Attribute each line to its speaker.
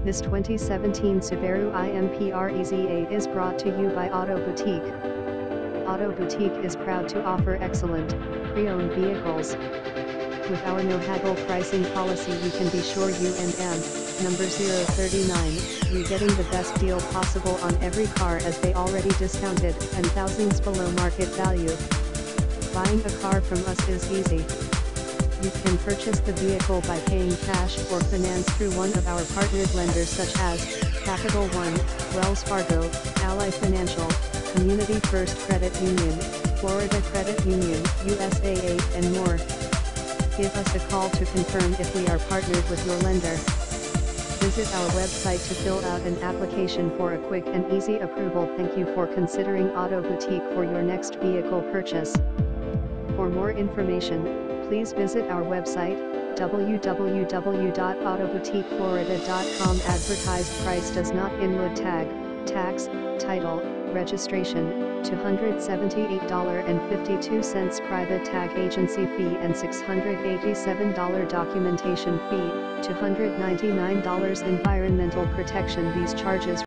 Speaker 1: This 2017 Subaru IMPREZA is brought to you by Auto Boutique. Auto Boutique is proud to offer excellent, pre-owned vehicles. With our no-haggle pricing policy you can be sure you and M, number 039, you're getting the best deal possible on every car as they already discounted and thousands below market value. Buying a car from us is easy. You can purchase the vehicle by paying cash or finance through one of our partnered lenders such as Capital One, Wells Fargo, Ally Financial, Community First Credit Union, Florida Credit Union, USAA, and more. Give us a call to confirm if we are partnered with your lender. Visit our website to fill out an application for a quick and easy approval. Thank you for considering Auto Boutique for your next vehicle purchase. For more information, please visit our website, www.autoboutiqueflorida.com. Advertised price does not include tag, tax, title, registration, $278.52 private tag agency fee and $687 documentation fee, $299 environmental protection. These charges